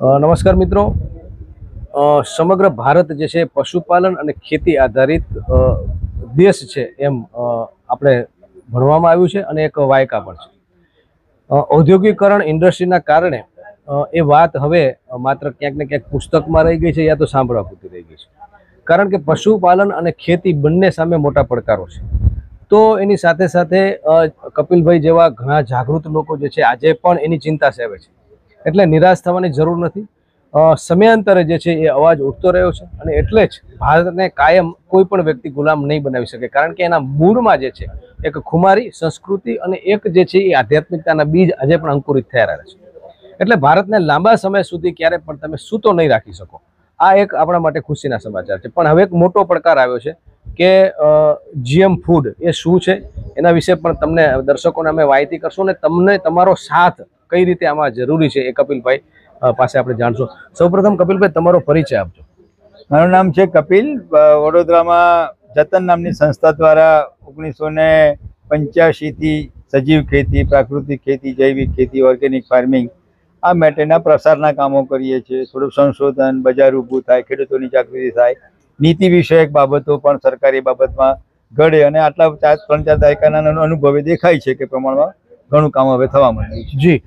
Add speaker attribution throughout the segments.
Speaker 1: નમસ્કાર મિત્રો. સમગ્ર ભારત જે છે પશુપાલન અને ખેતી આધારિત દેશ છે એમ આપણે ભણવામાં આવ્યું છે અને એક વાયકા પણ છે. ઔદ્યોગિકરણ ઇન્ડસ્ટ્રીના કારણે એ વાત હવે માત્ર ક્યાંક ને ક્યાંક પુસ્તકમાં રહી ગઈ છે યા તો સાંભળવા પૂરતી રહી ગઈ છે. કારણ કે પશુપાલન અને ખેતી બંને સામે મોટા પડકારો છે. તો એની સાથે સાથે કપિલભાઈ જેવા ઘણા જાગૃત લોકો જે છે આજે પણ એની ચિંતા સેવે છે. એટલે નિરાશ થવાની જરૂર નથી. સમયાંતરે જે છે એ અવાજ ઉઠતો રહ્યો છે અને એટલે જ ભારતને કાયમ કોઈ પણ વ્યક્તિ ગુલામ નહીં બનાવી શકે. કારણ કે એના મૂળમાં જે છે એક ખુમારી, સંસ્કૃતિ અને એક જે છે એ આધ્યાત્મિકતાના બીજ આજે પણ અંકુરિત થયા રહ્યા છે. એટલે ભારતને લાંબા સમય સુધી ક્યારે પણ તમે સૂતો નહીં રાખી શકો. આ એક આપણા માટે ખુશીના સમાચાર છે. પણ હવે એક મોટો પડકાર આવ્યો છે કે જીએમ ફૂડ એ શું છે? એના વિશે પણ તમને દર્શકોને અમે માહિતી કરશું અને તમને તમારો સાથ કઈ રીતે આમાં જરૂરી છે એ કપિલભાઈ પાસે આપણે જાણશું. સૌપ્રથમ કપિલભાઈ, તમારો પરિચય આપજો.
Speaker 2: મારું નામ છે કપિલ. વડોદરામાં જતન નામની સંસ્થા દ્વારા ઓગણીસો ને પંચ્યાસીથી સજીવ ખેતી, પ્રાકૃતિક ખેતી, જૈવિક ખેતી ઓર્ગેનિક ફાર્મિંગ આ માટેના પ્રસારના કામો કરીએ છીએ. થોડું સંશોધન, બજાર ઊભું થાય, ખેડૂતોની જાગૃતિ થાય. નીતિ વિષયક બાબતો પણ સરકારી બાબતમાં ઘડે અને આટલા ચાર, ત્રણ ચાર દાયકાના અનુભવે દેખાય છે કે પ્રમાણમાં ઘણું કામ હવે થવા માંડ્યું છે.
Speaker 1: જી.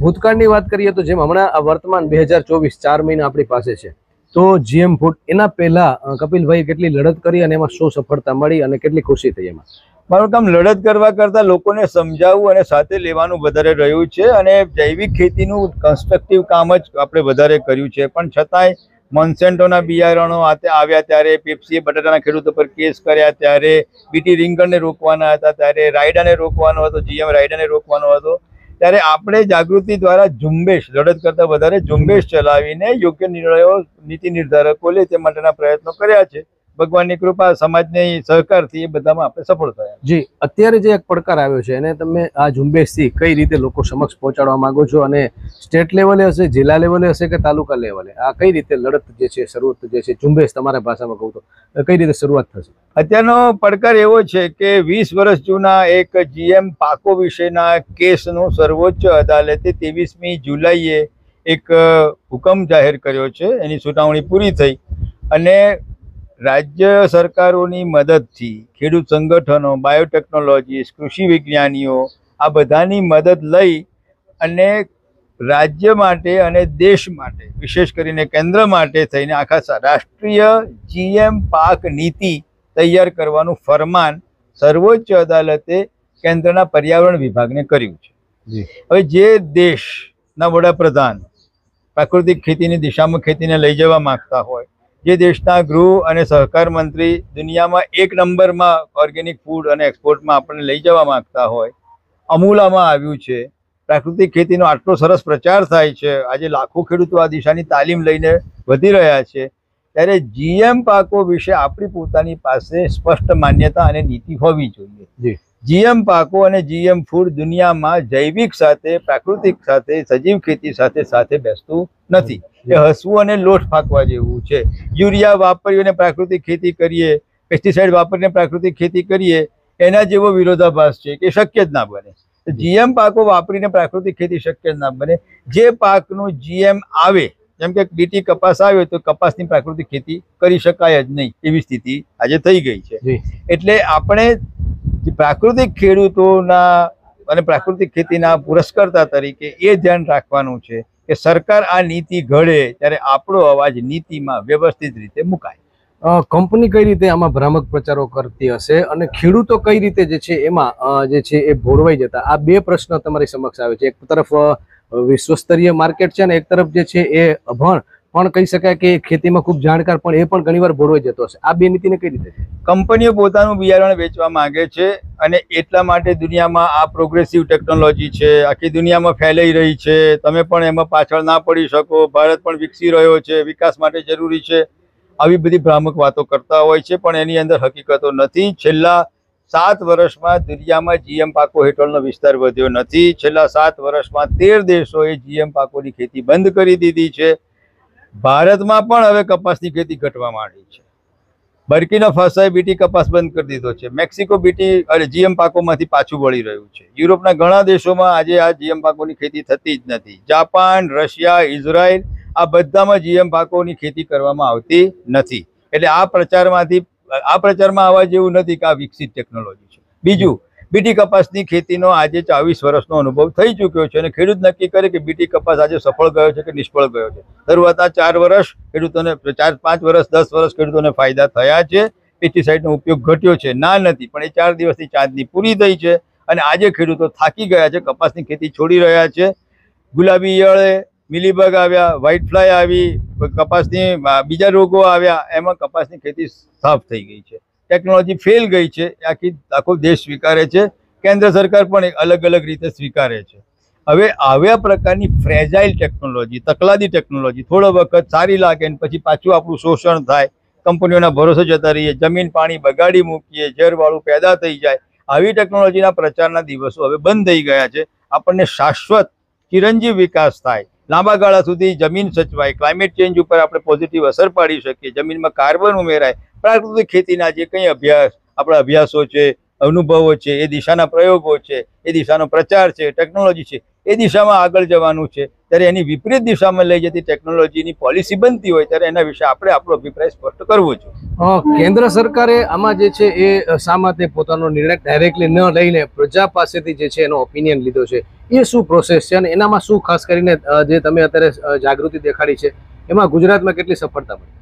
Speaker 1: ભૂતકાળની વાત કરીએ તો જેમ હમણાં આ વર્તમાન બે હજાર ચોવીસ ચાર મહિના આપણી પાસે છે તો જીએમ ફૂડ એના પહેલા કપિલભાઈ કેટલી લડત કરી અને એમાં શું સફળતા મળી અને કેટલી ખુશી થઈ એમાં?
Speaker 2: મારું કામ લડત કરવા કરતાં લોકોને સમજાવવું અને સાથે લેવાનું વધારે રહ્યું છે અને જૈવિક ખેતીનું કન્સ્ટ્રક્ટિવ કામ જ આપણે વધારે કર્યું છે. પણ છતાંય મોન્સેન્ટોના બિયારણો આવ્યા ત્યારે પેપ્સીએ બટાટાના ખેડૂતો પર કેસ કર્યા ત્યારે બીટી રીંગણને રોકવાના હતા, ત્યારે રાયડાને રોકવાનો હતો જીએમ રાયડાને રોકવાનો હતો. ત્યારે આપણે જાગૃતિ દ્વારા ઝુંબેશ લડત કરતાં વધારે ઝુંબેશ ચલાવીને યોગ્ય નિર્ણયો, નીતિ નિર્ધારકો લે તે માટેના પ્રયત્નો કર્યા છે. ભગવાનની કૃપા સમાજની સહકારથી એ બધામાં આપણે સફળ થયા.
Speaker 1: જી અત્યારે જે એક પડકાર આવ્યો છે એને તમે આ ઝુંબેશથી કઈ રીતે લોકો સમક્ષ પહોંચાડવા માંગો છો અને સ્ટેટ લેવલે હશે જિલ્લા લેવલે હશે કે તાલુકા લેવલે? આ કઈ રીતે લડત જે છે શરૂઆત જે છે ઝુંબેશ તમારા ભાષામાં કહું તો કઈ રીતે શરૂઆત થશે?
Speaker 2: અત્યારનો પડકાર એવો છે કે વીસ વર્ષ જૂના એક જીએમ પાકો વિશેના કેસનું સર્વોચ્ચ અદાલતે ત્રેવીસમી જુલાઈએ એક હુકમ જાહેર કર્યો છે. એની સુનાવણી પૂરી થઈ અને રાજ્ય સરકારોની મદદથી ખેડૂત સંગઠનો બાયોટેકનોલોજીસ્ટ કૃષિ વિજ્ઞાનીઓ આ બધાની મદદ લઈ અને રાજ્ય માટે અને દેશ માટે વિશેષ કરીને કેન્દ્ર માટે થઈને આખા રાષ્ટ્રીય જીએમ પાક નીતિ તૈયાર કરવાનું ફરમાન સર્વોચ્ચ અદાલતે કેન્દ્રના પર્યાવરણ વિભાગને કર્યું છે. હવે જે દેશના વડાપ્રધાન પ્રાકૃતિક ખેતીની દિશામાં ખેતીને લઈ જવા માંગતા હોય જે દેશના ગૃહ અને સહકાર મંત્રી દુનિયામાં એક નંબરમાં ઓર્ગેનિક ફૂડ અને એક્સપોર્ટમાં આપણને લઈ જવા માંગતા હોય, અમૂલામાં આવ્યું છે. પ્રાકૃતિક ખેતીનો આટલો સરસ પ્રચાર થાય છે, આજે લાખો ખેડૂતો આ દિશાની તાલીમ લઈને વધી રહ્યા છે. ત્યારે જીએમ પાકો વિશે આપણી પોતાની પાસે સ્પષ્ટ માન્યતા અને નીતિ હોવી જોઈએ. જીએમ પાકો અને જીએમ ફૂડ દુનિયામાં જૈવિક સાથે પ્રાકૃતિક સાથે સજીવ ખેતી સાથે સાથે બેસતું નથી. એ હસવું અને લોટ ફાંકવા જેવું છે. યુરિયા વાપરી અને પ્રાકૃતિક ખેતી કરીએ પેસ્ટિસાઇડ વાપરીને પ્રાકૃતિક ખેતી કરીએ એના જેવો વિરોધાભાસ છે કે શક્ય જ ના બને. જીએમ પાકો વાપરીને પ્રાકૃતિક ખેતી શક્ય જ ના બને. જે પાકનું જીએમ આવે જેમ કે બીટી કપાસ આવ્યો તો કપાસની પ્રાકૃતિક ખેતી કરી શકાય જ નહીં. એવી સ્થિતિ આજે થઈ ગઈ છે. એટલે આપણે પ્રાકૃતિક ખેડૂતોના અને પ્રાકૃતિક ખેતીના પુરસ્કર્તા તરીકે એ ધ્યાન રાખવાનું છે કે સરકાર આ નીતિ ઘડે ત્યારે આપણો અવાજ નીતિમાં વ્યવસ્થિત રીતે મુકાય.
Speaker 1: કંપની કઈ રીતે આમાં ભ્રામક પ્રચારો કરતી હશે અને ખેડૂતો કઈ રીતે જે છે એમાં જે છે એ ભોળવાઈ જતા? આ બે પ્રશ્ન તમારી સમક્ષ આવે છે. એક તરફ વિશ્વસ્તરીય માર્કેટ છે અને એક તરફ જે છે એ અભણ પણ કહી શકાય કે ખેતીમાં ખૂબ જાણકાર પણ એ પણ ઘણીવાર ભોળવાઈ જતો હશે. આ બે નીતિને કઈ રીતે
Speaker 2: કંપનીઓ પોતાનું બિયારણ વેચવા માંગે છે અને એટલા માટે દુનિયામાં આ પ્રોગ્રેસિવ ટેકનોલોજી છે, આખી દુનિયામાં ફેલાઈ રહી છે. તમે પણ એમાં પાછળ ના પડી શકો. ભારત પણ વિકસી રહ્યો છે, વિકાસ માટે જરૂરી છે. આવી બધી ભ્રામક વાતો કરતા હોય છે, પણ એની અંદર હકીકતો નથી. છેલ્લા સાત વર્ષમાં દુનિયામાં જીએમ પાકો હેઠળનો વિસ્તાર વધ્યો નથી. છેલ્લા સાત વર્ષમાં તેર દેશોએ જીએમ પાકોની ખેતી બંધ કરી દીધી છે. ભારતમાં પણ હવે કપાસની ખેતી ઘટવા માંડી છે. બર્કીનો ફસાઈ બીટી કપાસ બંધ કરી દીધો છે. મેક્સિકો બીટી અરે જીએમ પાકોમાંથી પાછું વળી રહ્યું છે. યુરોપના ઘણા દેશોમાં આજે આ જીએમ પાકોની ખેતી થતી જ નથી. જાપાન, રશિયા, ઇઝરાયલ આ બધામાં જીએમ પાકોની ખેતી કરવામાં આવતી નથી. એટલે આ પ્રચારમાંથી, આ પ્રચારમાં આવવા જેવું નથી કે આ વિકસિત ટેકનોલોજી છે. બીજું બીટી કપાસની ખેતીનો આજે ચાવીસ વર્ષનો અનુભવ થઈ ચૂક્યો છે અને ખેડૂત નક્કી કરે કે બીટી કપાસ આજે સફળ ગયો છે કે નિષ્ફળ ગયો છે. શરૂઆતના ચાર વર્ષ ખેડૂતોને, ચાર, પાંચ વર્ષ, દસ વર્ષ ખેડૂતોને ફાયદા થયા છે. પેસ્ટિસાઇડનો ઉપયોગ ઘટ્યો છે. ના નથી, પણ એ ચાર દિવસની ચાંદની પૂરી થઈ છે અને આજે ખેડૂતો થાકી ગયા છે, કપાસની ખેતી છોડી રહ્યા છે. ગુલાબી ઈયળે મિલીબગ આવ્યા વ્હાઇટ ફ્લાય આવી કપાસની, બીજા રોગો આવ્યા, એમાં કપાસની ખેતી સાફ થઈ ગઈ છે. ટેકનોલોજી ફેલ ગઈ છે આખી, આખો દેશ સ્વીકારે છે. કેન્દ્ર સરકાર પણ અલગ અલગ રીતે સ્વીકારે છે. હવે આવ્યા પ્રકારની ફ્રેજાઇલ ટેકનોલોજી તકલાદી ટેકનોલોજી થોડો વખત સારી લાગે ને પછી પાછું આપણું શોષણ થાય, કંપનીઓના ભરોસે જતા રહીએ, જમીન પાણી બગાડી મૂકીએ, ઝેરવાળું પેદા થઈ જાય, આવી ટેકનોલોજીના પ્રચારના દિવસો હવે બંધ થઈ ગયા છે. આપણને શાશ્વત ચિરંજીવ વિકાસ થાય. લાંબા ગાળા સુધી જમીન સચવાય ક્લાઇમેટ ચેન્જ ઉપર આપણે પોઝિટિવ અસર પાડી શકીએ, જમીનમાં કાર્બન ઉમેરાય પ્રાકૃતિક ખેતીના જે કંઈ અભ્યાસ, આપણા અભ્યાસો છે, અનુભવો છે, એ દિશાના પ્રયોગો છે, એ દિશાનો પ્રચાર છે, ટેકનોલોજી છે, એ દિશામાં આગળ જવાનું છે, ત્યારે એની વિપરીત દિશામાં લઈ જતી ટેકનોલોજીની પોલિસી બનતી હોય, ત્યારે એના વિશે આપણે આપણો અભિપ્રાય સ્પષ્ટ કરવો જોઈએ
Speaker 1: કેન્દ્ર સરકારે આમાં જે છે એ શા માટે પોતાનો નિર્ણય ડાયરેક્ટલી ન લઈને પ્રજા પાસેથી જે છે એનો ઓપિનિયન લીધો છે, એ શું પ્રોસેસ છે અને એનામાં શું ખાસ કરીને જે તમે અત્યારે જાગૃતિ દેખાડી છે, એમાં ગુજરાતમાં કેટલી સફળતા મળી?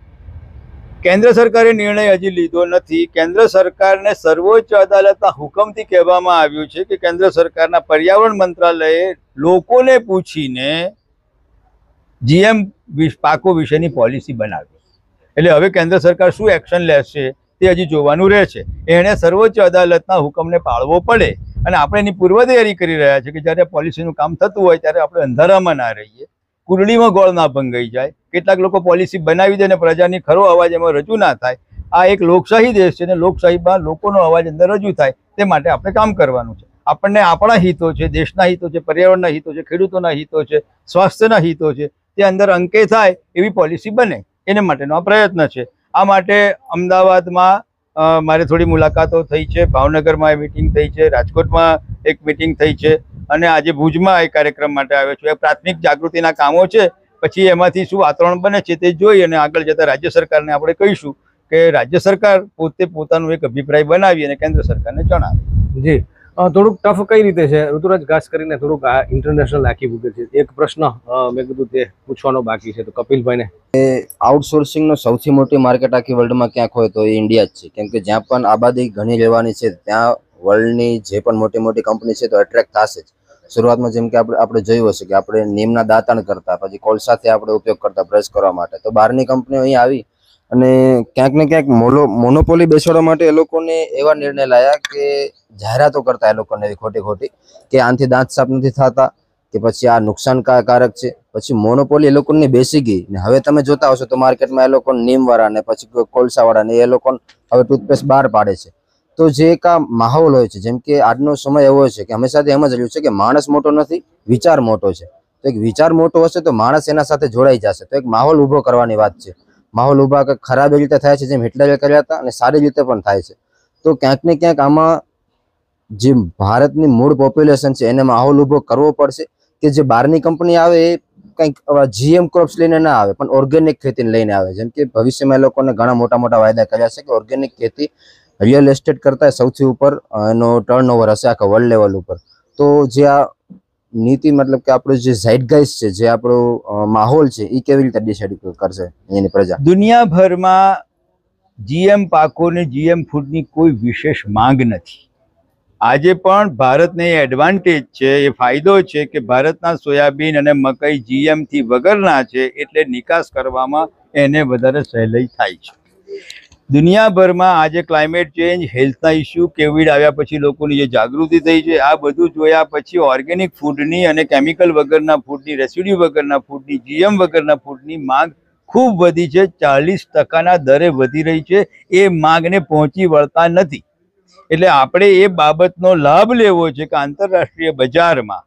Speaker 2: કેન્દ્ર સરકારે નિર્ણય હજી લીધો નથી. કેન્દ્ર સરકારને સર્વોચ્ચ અદાલતના હુકમથી કહેવામાં આવ્યું છે કે કેન્દ્ર સરકારના પર્યાવરણ મંત્રાલયે લોકોને પૂછીને જીએમ પાકો વિશેની પોલિસી બનાવી. એટલે હવે કેન્દ્ર સરકાર શું એક્શન લેશે તે હજી જોવાનું રહેશે એણે સર્વોચ્ચ અદાલતના હુકમને પાળવો પડે. અને આપણે એની પૂર્વ તૈયારી કરી રહ્યા છે કે જ્યારે પોલિસીનું કામ થતું હોય ત્યારે આપણે અંધારામાં ના રહીએ. કુરડીમાં ગોળ ના ભંગાઈ જાય. કેટલાક લોકો પોલિસી બનાવી દે અને પ્રજાની ખરો અવાજ એમાં રજૂ ના થાય. આ એક લોકશાહી દેશ છે અને લોકશાહીમાં લોકોનો અવાજ અંદર રજૂ થાય તે માટે આપણે કામ કરવાનું છે. આપણને આપણા હિતો છે, દેશના હિતો છે, પર્યાવરણના હિતો છે, ખેડૂતોના હિતો છે, સ્વાસ્થ્યના હિતો છે, તે અંદર અંકે થાય એવી પોલિસી બને. એને માટેનો આ પ્રયત્ન છે. આ માટે અમદાવાદમાં મારે થોડી મુલાકાતો થઈ છે. ભાવનગરમાં મિટિંગ થઈ છે. રાજકોટમાં એક મિટિંગ થઈ છે અને આજે ભુજમાં એ કાર્યક્રમ માટે આવ્યો છું. એ પ્રાથમિક જાગૃતિના કામો છે પછી એમાંથી શું વાતાવરણ બને છે તે જોઈ અને આગળ જતા રાજ્ય સરકારને આપણે કહીશું કે રાજ્ય સરકાર પોતે પોતાનું એક અભિપ્રાય બનાવી અને કેન્દ્ર સરકારને જણાવે.
Speaker 1: જી. થોડુંક ટફ કઈ રીતે છે? ઋતુરાજ ખાસ કરીને થોડુંક આ ઇન્ટરનેશનલ આખી મૂકે છે. એક પ્રશ્ન મેં કીધું તે પૂછવાનો બાકી છે. તો કપિલભાઈને.
Speaker 3: આઉટસોર્સિંગનો સૌથી મોટી માર્કેટ આખી વર્લ્ડમાં ક્યાંક હોય તો એ ઇન્ડિયા જ છે. કેમ કે જ્યાં પણ આબાદી ઘણી રહેવાની છે ત્યાં વર્લ્ડની જે પણ મોટી મોટી કંપની છે તો એટ્રેક્ટ થશે જ. શરૂઆતમાં જેમ કે આપણે આપણે જોયું હશે કે આપણે નીમના દાંતણ કરતા, પછી કોલસાથી આપણે ઉપયોગ કરતા બ્રશ કરવા માટે. તો બહારની કંપનીઓ અહીં આવી અને ક્યાંક ને ક્યાંક મોલો મોનોપોલી બેસાડવા માટે એ લોકોને એવા નિર્ણય લાયા કે જાહેરાતો કરતા એ લોકોને એવી ખોટી ખોટી કે આનાથી દાંત સાફ નથી થતા, કે પછી આ નુકસાનકારક છે. પછી મોનોપોલી એ લોકોની બેસી ગઈ ને હવે તમે જોતા હશો તો માર્કેટમાં એ લોકો નીમવાળા ને પછી કોલસાવાળા ને એ લોકો હવે ટૂથપેસ્ટ બહાર પાડે છે. તો જે એક માહોલ હોય છે, જેમ કે આજનો સમય એવો છે કે હંમેશાથી એમ જ રહ્યું છે કે માણસ મોટો નથી, વિચાર મોટો છે. તો એક વિચાર મોટો હશે તો માણસ એના સાથે જોડાઈ જશે. તો એક માહોલ ઊભો કરવાની વાત છે. માહોલ ઊભા ખરાબ રીતે થાય છે જેમ હિટલરે કર્યા હતા અને સારી રીતે પણ થાય છે. તો ક્યાંક ને ક્યાંક આમાં જે ભારતની મૂળ પોપ્યુલેશન છે એને માહોલ ઊભો કરવો પડશે કે જે બહારની કંપની આવે એ કંઈક જીએમ ક્રોપ્સ લઈને ના આવે, પણ ઓર્ગેનિક ખેતીને લઈને આવે. જેમ કે ભવિષ્યમાં એ લોકોને ઘણા મોટા મોટા વાયદા કર્યા છે કે ઓર્ગેનિક ખેતી રિયલ એસ્ટેટ કરતાં સૌથી ઉપર એનો ટર્ન ઓવર હશે આખા વર્લ્ડ લેવલ ઉપર. તો જે આ નીતિ મતલબ કે આપણું જે ઝાઇડગાઇસ છે, જે આપણો માહોલ છે એ કેવી રીતે ડિસાઇડ કરશે અહીંયાની પ્રજા?
Speaker 2: દુનિયાભરમાં જીએમ પાકોને જીએમ ફૂડની કોઈ વિશેષ માંગ નથી. આજે પણ ભારતને એ એડવાન્ટેજ છે, એ ફાયદો છે કે ભારતના સોયાબીન અને મકઈ જીએમથી વગરના છે, એટલે નિકાસ કરવામાં એને વધારે સહેલાઈ થાય છે. દુનિયાભરમાં આજે ક્લાઇમેટ ચેન્જ હેલ્થના ઇસ્યુ કોવિડ આવ્યા પછી લોકોની જે જાગૃતિ થઈ છે, આ બધું જોયા પછી ઓર્ગેનિક ફૂડની અને કેમિકલ વગરના ફૂડની રેસિડ્યુ વગરના ફૂડની જીએમ વગરના ફૂડની માંગ ખૂબ વધી છે. ચાલીસ ટકાના દરે વધી રહી છે. એ માંગને પહોંચી વળતા નથી. એટલે આપણે એ બાબતનો લાભ લેવો છે કે આંતરરાષ્ટ્રીય બજારમાં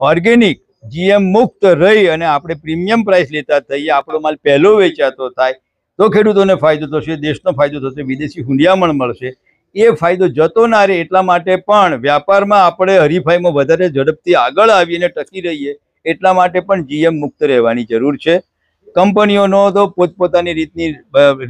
Speaker 2: ઓર્ગેનિક જીએમ મુક્ત રહી અને આપણે પ્રીમિયમ પ્રાઇસ લેતા થઈએ, આપણો માલ પહેલો વેચાતો થાય તો ખેડૂતોને ફાયદો થશે, દેશનો ફાયદો થશે, વિદેશી હુંડિયામણ મળશે. એ ફાયદો જતો ના રહે એટલા માટે પણ વ્યાપારમાં આપણે હરીફાઈમાં વધારે ઝડપથી આગળ આવીને ટકી રહીએ એટલા માટે પણ જીએમ મુક્ત રહેવાની જરૂર છે. કંપનીઓનો તો પોતપોતાની રીતની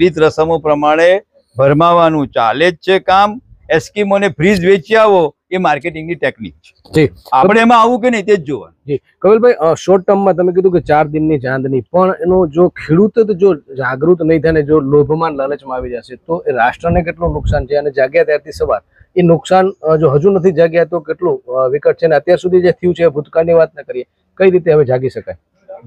Speaker 2: રીત રસમો પ્રમાણે ભરમાવાનું ચાલે જ છે કામ. એસ્કીમોને ફ્રીજ વેચી આવો એ માર્કેટિંગની ટેકનિક છે. આપણે એમાં આવું કે નહીં તે જ જોવાનું.
Speaker 1: જી. કપિલભાઈ શોર્ટ ટર્મમાં તમે કીધું કે ચાર દિનની ચાંદની પણ એનો જો ખેડૂત જ જો જાગૃત નહીં થાય જો લોભમાં લાલચમાં આવી જશે તો એ રાષ્ટ્રને કેટલું નુકસાન છે? અને જાગ્યા ત્યારથી સવાર એ નુકસાન જો હજુ નથી જાગ્યા તો કેટલું વિકટ છે? ને અત્યાર સુધી જે થયું છે ભૂતકાળની વાત ન કરીએ કઈ રીતે હવે જાગી શકાય?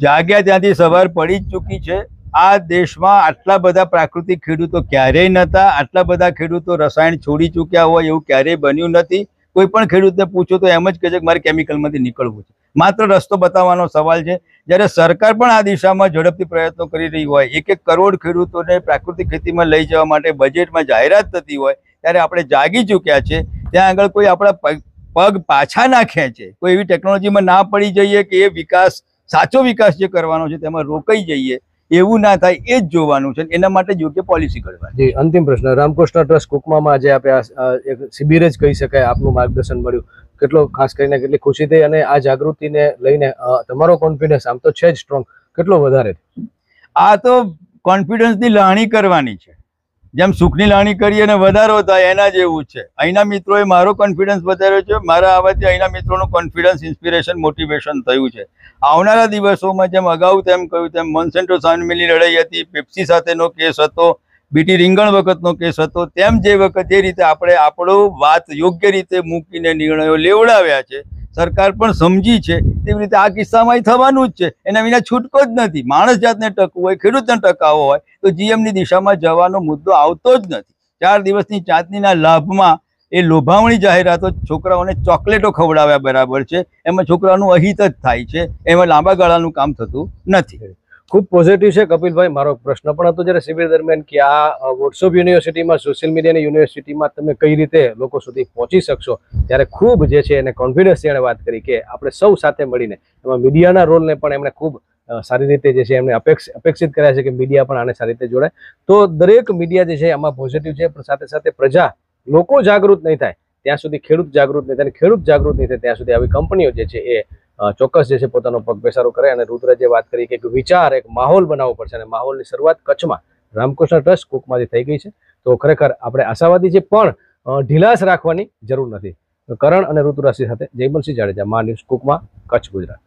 Speaker 2: જાગ્યા ત્યાંથી સવાર પડી જ ચૂકી છે. આ દેશમાં આટલા બધા પ્રાકૃતિક ખેડૂતો ક્યારેય નહોતા. આટલા બધા ખેડૂતો રસાયણ છોડી ચૂક્યા હોય એવું ક્યારેય બન્યું નથી. કોઈ પણ ખેડૂતને પૂછો તો એમ જ કહે છે કે મારે કેમિકલમાંથી નીકળવું છે. માત્ર રસ્તો બતાવવાનો સવાલ છે. જ્યારે સરકાર પણ આ દિશામાં ઝડપથી પ્રયત્નો કરી રહી હોય એક એક કરોડ ખેડૂતોને પ્રાકૃતિક ખેતીમાં લઈ જવા માટે બજેટમાં જાહેરાત થતી હોય, ત્યારે આપણે જાગી ચૂક્યા છે. ત્યાં આગળ કોઈ આપણા પગ પાછા ના ખેંચે. કોઈ એવી ટેકનોલોજીમાં ના પડી જઈએ કે એ વિકાસ, સાચો વિકાસ જે કરવાનો છે તેમાં રોકાઈ જઈએ. એવું ના થાય એ જ જોવાનું છે એના માટે યોગ્ય પોલિસી ઘડવાની.
Speaker 1: જી અંતિમ પ્રશ્ન. રામકૃષ્ણ ટ્રસ્ટ કુકમામાં આજે આપે એક શિબિર જ કહી શકાય આપનું માર્ગદર્શન મળ્યું. કેટલો ખાસ કરીને કેટલી ખુશી થઈ અને આ જાગૃતિને લઈને તમારો કોન્ફિડન્સ આમ તો છે જ સ્ટ્રોંગ કેટલો વધારે?
Speaker 2: આ તો કોન્ફિડન્સની લાણી કરવાની છે. જેમ સુખની લાણી કરી અને વધારો થાય એના જેવું છે. અહીંના મિત્રોએ મારો કોન્ફિડન્સ વધાર્યો છે. મારા આવવાથી અહીંના મિત્રોનું કોન્ફિડન્સ ઇન્સ્પિરેશન મોટિવેશન થયું છે. આવનારા દિવસોમાં જેમ અગાઉ તેમ કહ્યું તેમ મોન્સેન્ટો સાનમિલની લડાઈ હતી પેપ્સી સાથેનો કેસ હતો બીટી રીંગણ વખતનો કેસ હતો, તેમ જે વખત જે રીતે આપણે આપણો વાત યોગ્ય રીતે મૂકીને નિર્ણયો લેવડાવ્યા છે સરકાર પણ સમજી છે, તેવી રીતે આ કિસ્સામાં થવાનું જ છે. એના વિના છૂટકો જ નથી. માણસ જાતને ટકવું હોય, ખેડૂતને ટકાવવો હોય, તો જીએમની દિશામાં જવાનો મુદ્દો આવતો જ નથી. ચાર દિવસની ચાંદનીના લાભમાં એ લોભામણી જાહેરાતો છોકરાઓને ચોકલેટો ખવડાવ્યા બરાબર છે. એમાં છોકરાનું અહિત જ થાય છે. એમાં લાંબા ગાળાનું કામ થતું નથી.
Speaker 1: ખૂબ પોઝિટિવ છે. કપિલભાઈ, મારો પ્રશ્ન પણ હતો જ્યારે શિબિર દરમિયાન કે આ વોટ્સઅપ યુનિવર્સિટીમાં સોશિયલ મીડિયાની યુનિવર્સિટીમાં તમે કઈ રીતે લોકો સુધી પહોંચી શકશો? ત્યારે ખૂબ જે છે એને કોન્ફિડન્સ જેણે વાત કરી કે આપણે સૌ સાથે મળીને એમાં મીડિયાના રોલને પણ એમણે ખૂબ સારી રીતે જે છે એમણે અપેક્ષિત કર્યા છે કે મીડિયા પણ આને સારી રીતે જોડાય. તો દરેક મીડિયા જે છે આમાં પોઝિટિવ છે, પણ સાથે સાથે પ્રજા, લોકો જાગૃત નહીં થાય. ત્યાં સુધી ખેડૂત જાગૃત નહીં થાય ખેડૂત જાગૃત નહીં થાય. ત્યાં સુધી આવી કંપનીઓ જે છે એ ચોક્કસ જે છે પોતાનો પગ પેસારો કરે અને રુદ્ર જે વાત કરી કે એક વિચાર, એક માહોલ બનાવવો પડશે અને માહોલની શરૂઆત કચ્છમાં રામકૃષ્ણ ટ્રસ્ટ કુકમાંથી થઈ ગઈ છે. તો ખરેખર આપણે આશાવાદી છે પણ ઢીલાસ રાખવાની જરૂર નથી. કરણ અને ઋતુરાશિ સાથે જયમલસિંહ જાડેજા, મા ન્યૂઝ કુકમાં, કચ્છ ગુજરાત.